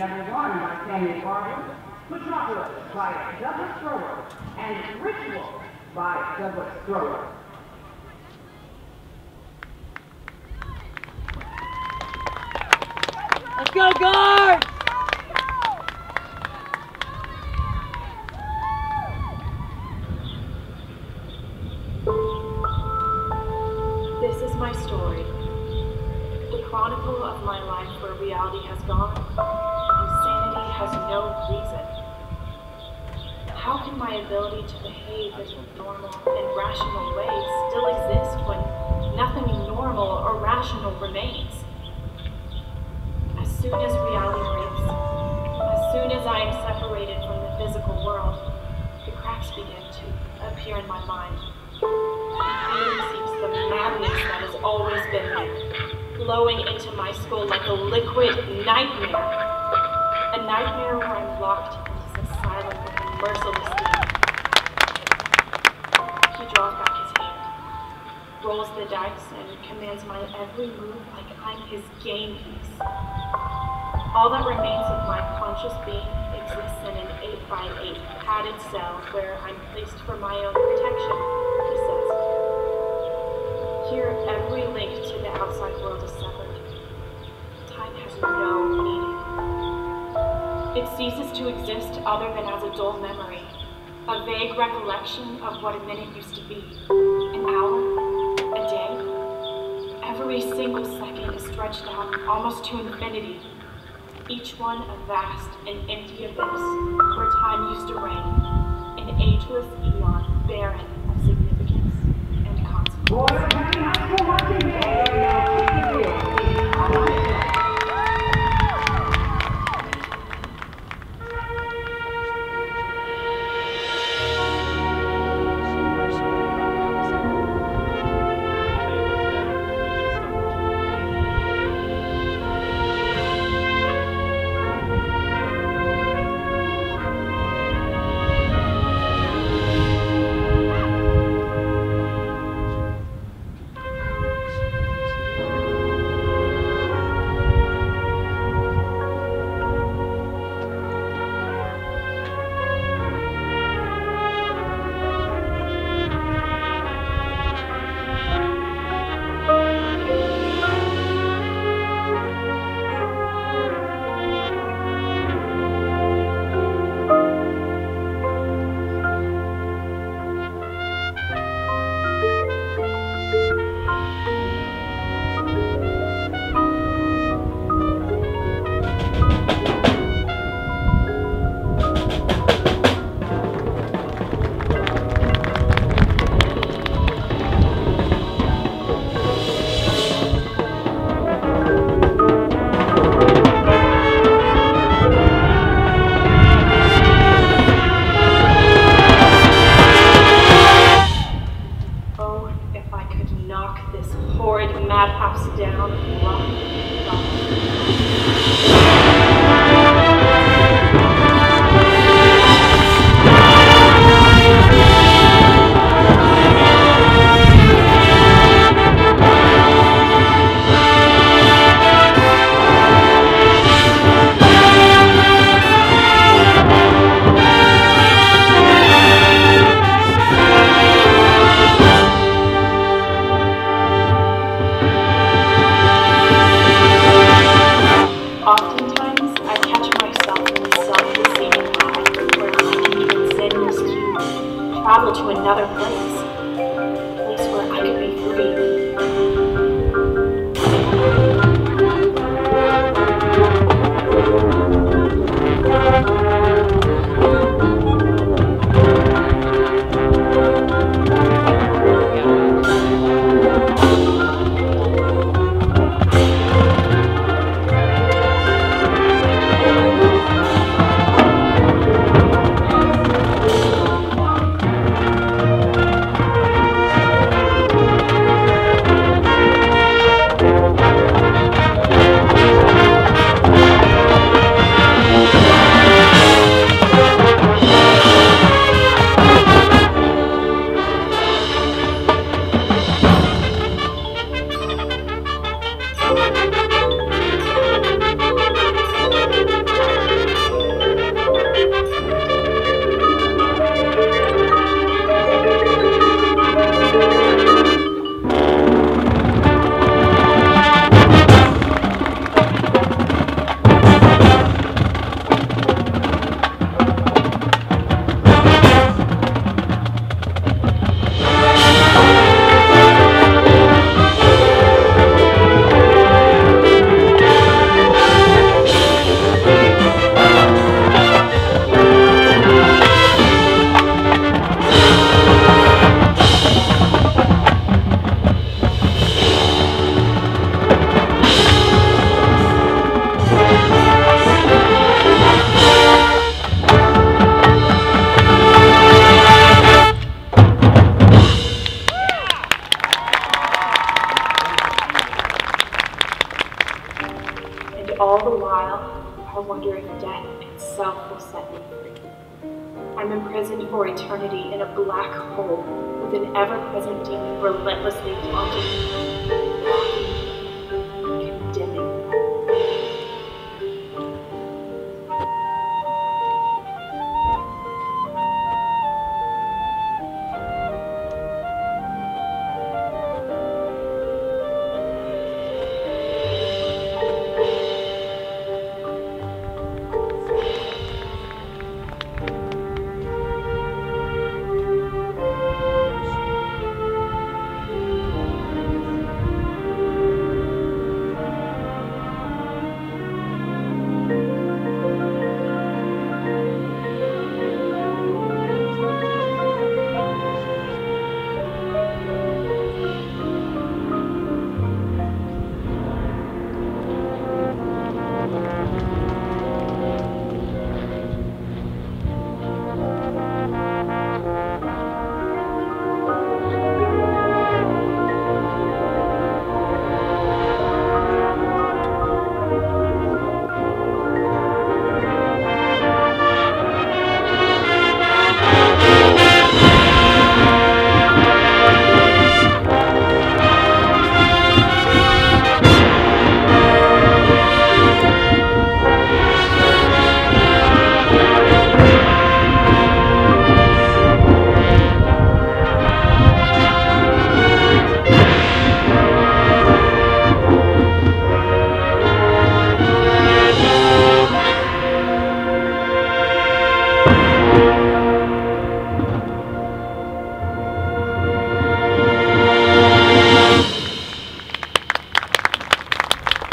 Number One by Samuel Barber, Metropolis by Douglas Thrower, and Ritual by Douglas Thrower. Let's go, guard! This is my story. The chronicle of my life where reality has gone and sanity has no reason. How can my ability to behave in normal and rational ways still exist when nothing normal or rational remains? As soon as reality breaks, as soon as I am separated from the physical world, the cracks begin to appear in my mind. The madness that has always been there, flowing into my skull like a liquid nightmare. Nightmare where I'm locked in this a merciless demon. He draws back his hand, rolls the dice, and commands my every move like I'm his game piece. All that remains of my conscious being exists in an 8 by 8 padded cell where I'm placed for my own protection, he says. Here, every link to the outside world is severed. Time has no ceases to exist other than as a dull memory, a vague recollection of what a minute used to be, an hour, a day. Every single second is stretched out almost to infinity each one a vast and empty abyss where time used to reign, an ageless eon barren of significance and consequence. I'm imprisoned for eternity in a black hole with an ever-present demon relentlessly taunting me,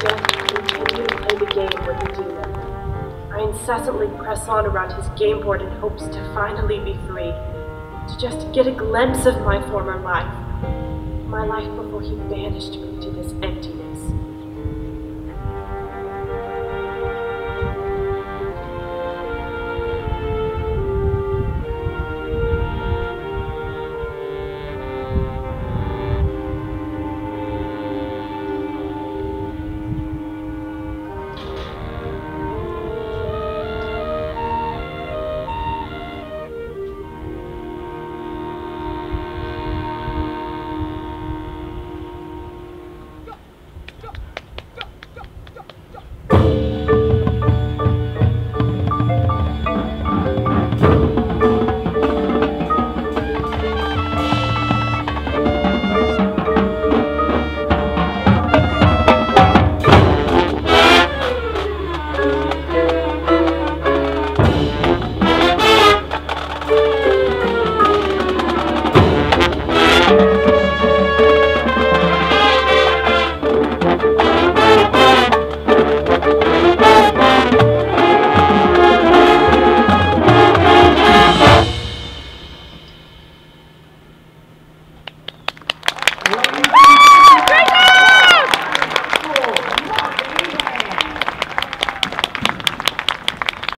Death continued to play the game with the demon. I incessantly press on around his game board in hopes to finally be free, to just get a glimpse of my former life, my life before he banished me to this emptiness.